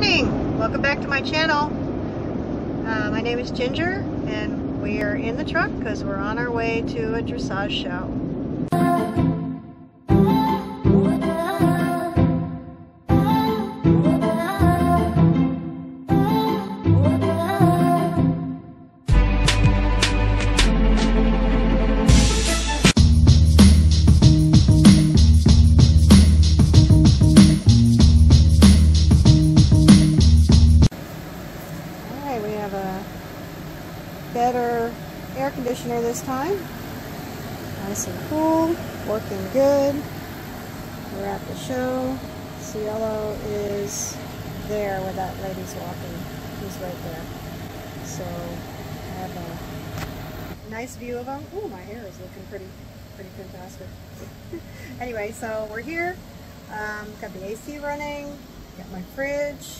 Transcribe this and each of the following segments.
morning. Welcome back to my channel. Uh, my name is Ginger and we are in the truck because we're on our way to a dressage show So I have a nice view of them. Ooh, my hair is looking pretty pretty fantastic. anyway, so we're here. Um, got the AC running, got my fridge,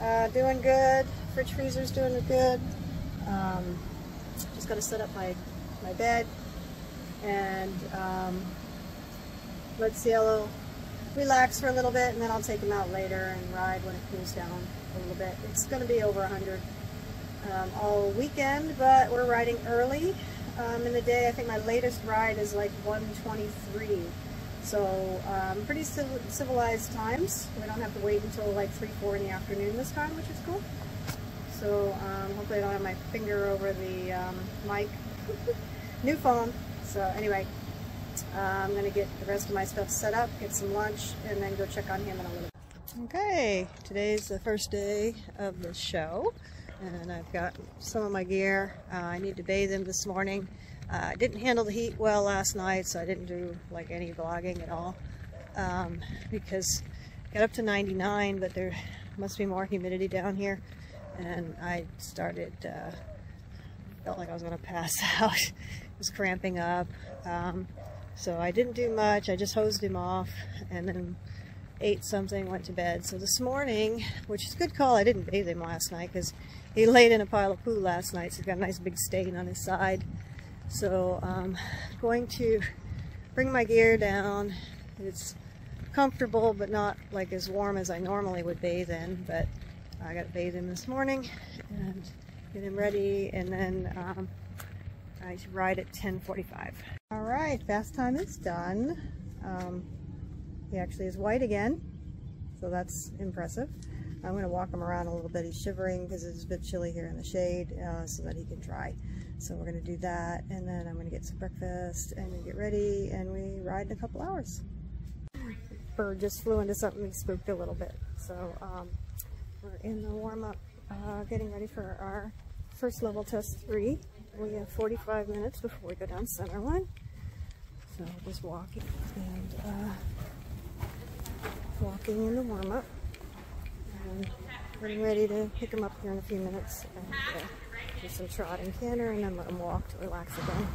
uh, doing good. Fridge freezer's doing good. Um, just got to set up my, my bed and um, let Cielo relax for a little bit and then I'll take him out later and ride when it cools down a little bit. It's going to be over 100 um, all weekend, but we're riding early um, in the day. I think my latest ride is like 123. So um, pretty civil civilized times. We don't have to wait until like 3, 4 in the afternoon this time, which is cool. So um, hopefully I don't have my finger over the um, mic. New phone. So anyway, uh, I'm going to get the rest of my stuff set up, get some lunch, and then go check on him in a little bit. Okay, today's the first day of the show, and I've got some of my gear. Uh, I need to bathe him this morning. Uh, I didn't handle the heat well last night, so I didn't do like any vlogging at all um, because got up to 99, but there must be more humidity down here, and I started uh, felt like I was going to pass out. it was cramping up, um, so I didn't do much. I just hosed him off, and then ate something, went to bed. So this morning, which is a good call, I didn't bathe him last night because he laid in a pile of poo last night, so he's got a nice big stain on his side. So I'm um, going to bring my gear down. It's comfortable, but not like as warm as I normally would bathe in. But I got to bathe him this morning and get him ready, and then um, I ride at 10:45. All right, bath time is done. Um, he actually is white again, so that's impressive. I'm going to walk him around a little bit. He's shivering because it's a bit chilly here in the shade uh, so that he can dry. So we're going to do that and then I'm going to get some breakfast and get ready and we ride in a couple hours. Bird just flew into something and spooked a little bit. So um, we're in the warm-up uh, getting ready for our first level test 3. We have 45 minutes before we go down center line. So just walking and uh, walking in the warm-up and getting ready to pick him up here in a few minutes and uh, do some trot and canter and then let him walk to relax again.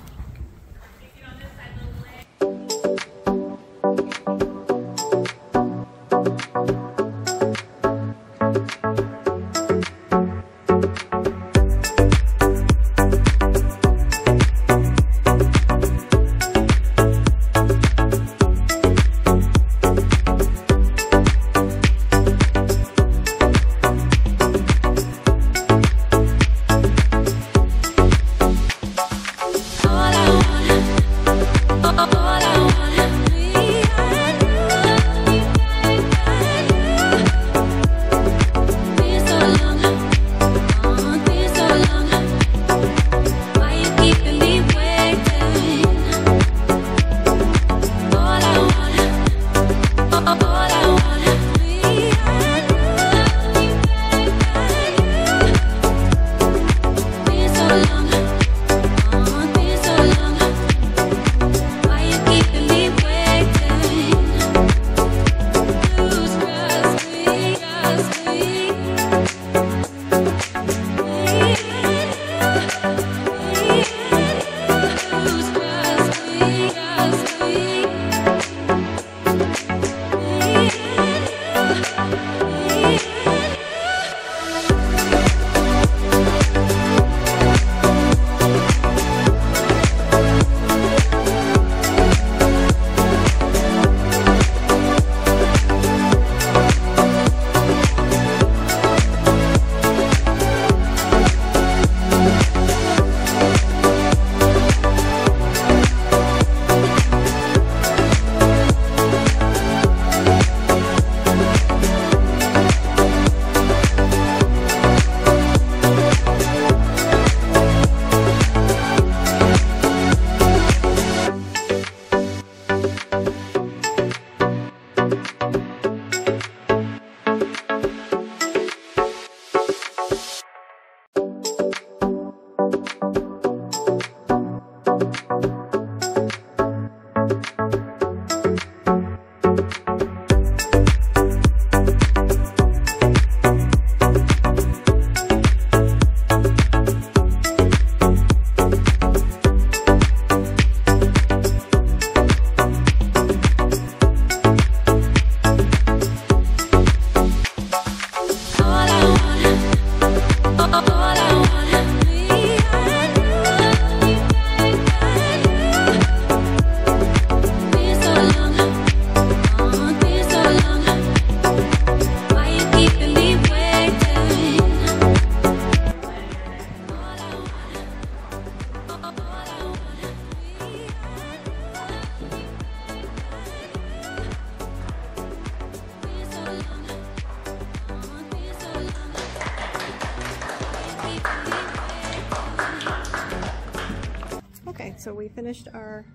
So we finished our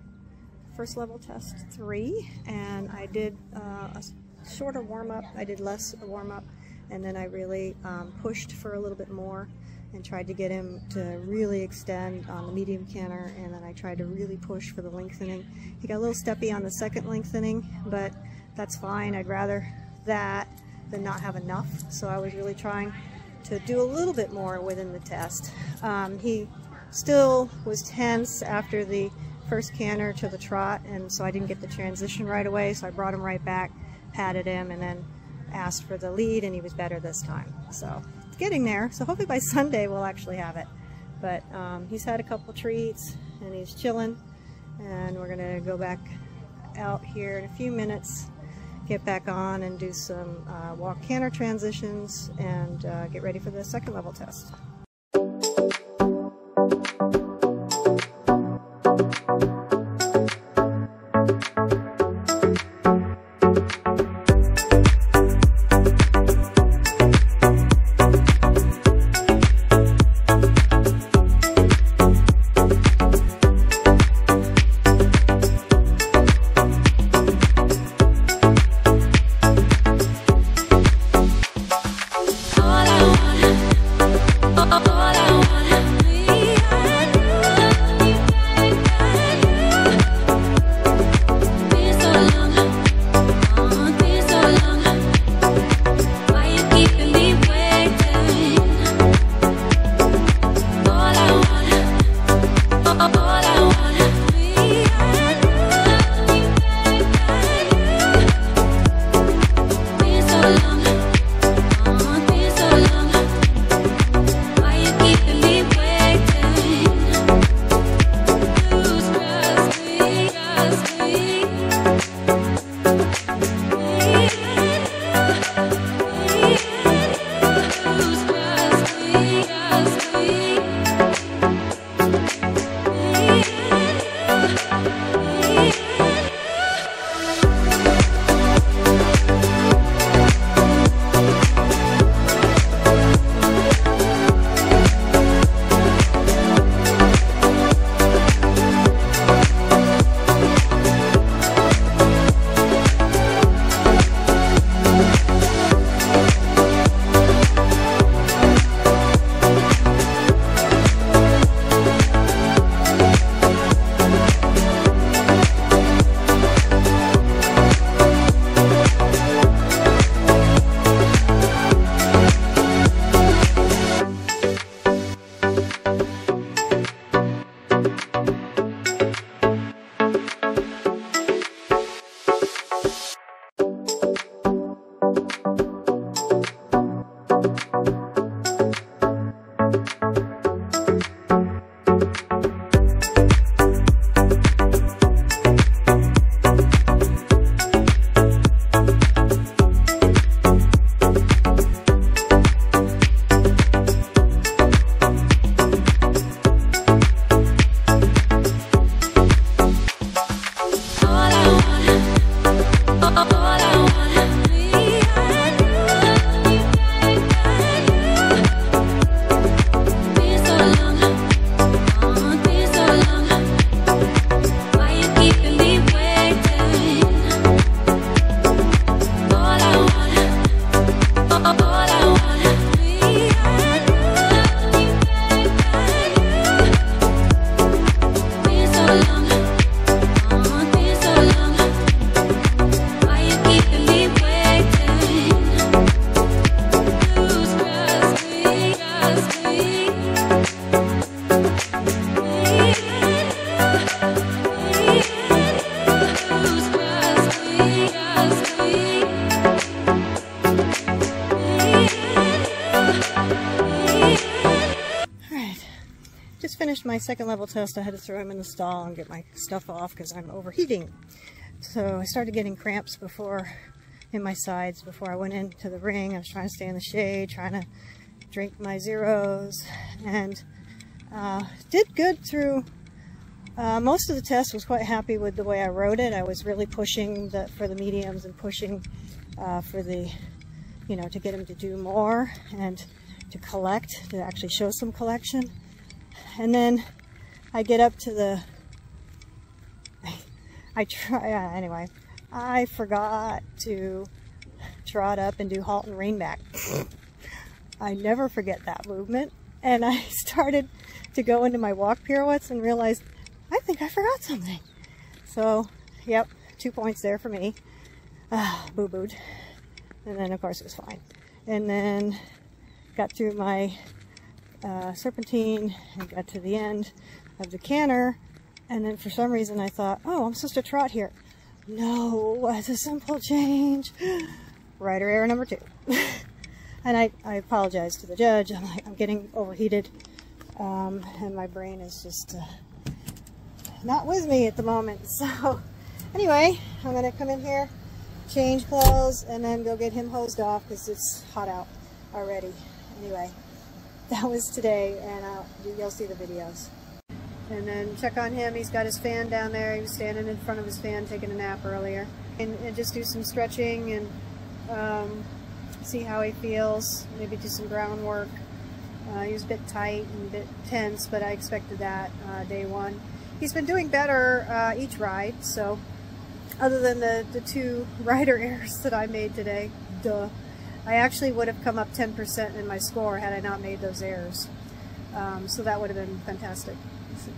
first level test three, and I did uh, a shorter warm up. I did less warm up, and then I really um, pushed for a little bit more and tried to get him to really extend on the medium canter, and then I tried to really push for the lengthening. He got a little steppy on the second lengthening, but that's fine. I'd rather that than not have enough. So I was really trying to do a little bit more within the test. Um, he still was tense after the first canter to the trot, and so I didn't get the transition right away, so I brought him right back, patted him, and then asked for the lead, and he was better this time. So it's getting there, so hopefully by Sunday we'll actually have it. But um, he's had a couple treats, and he's chilling, and we're going to go back out here in a few minutes get back on and do some uh, walk canter transitions and uh, get ready for the second level test. Finished my second level test, I had to throw him in the stall and get my stuff off because I'm overheating. So I started getting cramps before in my sides before I went into the ring. I was trying to stay in the shade, trying to drink my zeros, and uh, did good through uh, most of the test. Was quite happy with the way I rode it. I was really pushing the, for the mediums and pushing uh, for the, you know, to get him to do more and to collect, to actually show some collection. And then I get up to the I try, uh, anyway, I forgot to trot up and do halt and rein back. I never forget that movement. And I started to go into my walk pirouettes and realized, I think I forgot something. So, yep, two points there for me. Ah, boo-booed. And then, of course, it was fine. And then got through my uh, serpentine and got to the end of the canter. And then for some reason I thought, oh, I'm supposed to trot here. No, it's a simple change. Rider error number two. and I, I apologize to the judge. I'm like, I'm getting overheated. Um, and my brain is just uh, not with me at the moment. So anyway, I'm going to come in here, change clothes, and then go get him hosed off because it's hot out already. Anyway, that was today, and uh, you'll see the videos. And then check on him. He's got his fan down there. He was standing in front of his fan taking a nap earlier. And, and just do some stretching and um, see how he feels. Maybe do some groundwork. Uh, he was a bit tight and a bit tense, but I expected that uh, day one. He's been doing better uh, each ride, so other than the, the two rider errors that I made today, duh. I actually would have come up 10% in my score had I not made those errors. Um, so that would have been fantastic.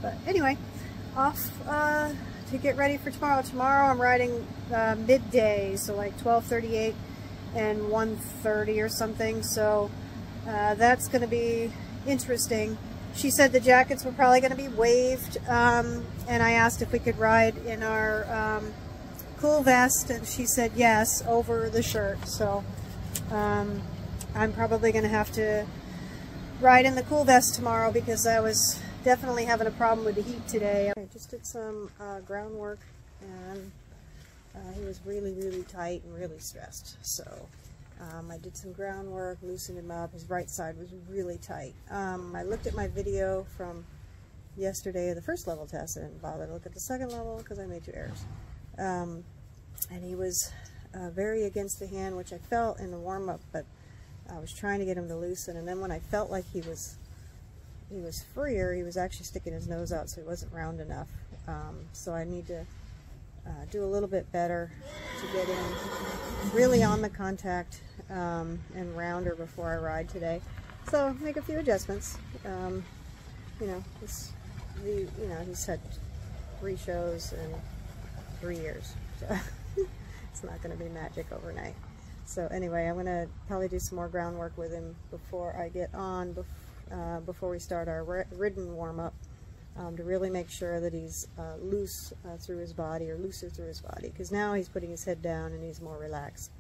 But anyway, off uh, to get ready for tomorrow. Tomorrow I'm riding uh, midday, so like 12.38 and 1.30 or something. So uh, that's going to be interesting. She said the jackets were probably going to be waived, um, and I asked if we could ride in our um, cool vest, and she said yes, over the shirt. So um, I'm probably going to have to ride in the cool vest tomorrow because I was definitely having a problem with the heat today. I just did some uh, groundwork and uh, he was really, really tight and really stressed. So um, I did some groundwork, loosened him up. His right side was really tight. Um, I looked at my video from yesterday, of the first level test. I didn't bother to look at the second level because I made two errors. Um, and he was uh, very against the hand, which I felt in the warm-up, but I was trying to get him to loosen, and then when I felt like he was he was freer, he was actually sticking his nose out, so he wasn't round enough. Um, so I need to uh, do a little bit better to get him really on the contact um, and rounder before I ride today. So make a few adjustments. Um, you know, he's, the, you know, he's had three shows in three years. So it's not going to be magic overnight. So anyway, I'm going to probably do some more groundwork with him before I get on, uh, before we start our ridden warm-up, um, to really make sure that he's uh, loose uh, through his body, or looser through his body, because now he's putting his head down and he's more relaxed.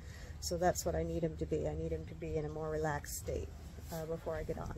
So that's what I need him to be. I need him to be in a more relaxed state uh, before I get on.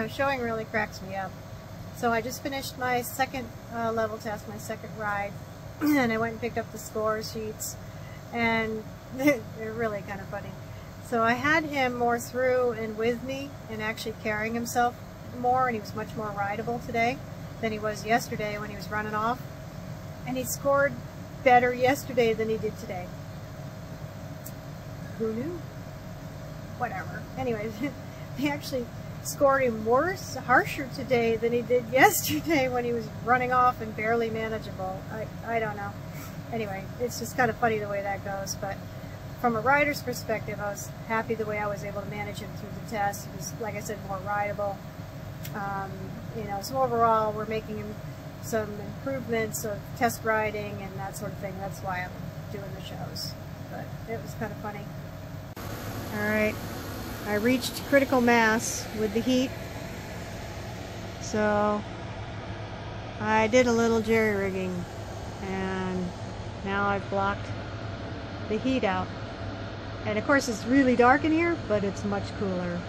Know, showing really cracks me up. So I just finished my second uh, level test, my second ride, and I went and picked up the score sheets, and they're really kind of funny. So I had him more through and with me and actually carrying himself more, and he was much more rideable today than he was yesterday when he was running off. And he scored better yesterday than he did today. Who knew? Whatever. Anyways, he actually scored him worse, harsher today than he did yesterday when he was running off and barely manageable. I, I don't know. Anyway, it's just kind of funny the way that goes, but from a rider's perspective, I was happy the way I was able to manage him through the test. He was, like I said, more rideable. Um, you know, so overall, we're making some improvements of test riding and that sort of thing. That's why I'm doing the shows. But it was kind of funny. All right. I reached critical mass with the heat. So I did a little jerry rigging and now I've blocked the heat out. And of course it's really dark in here, but it's much cooler.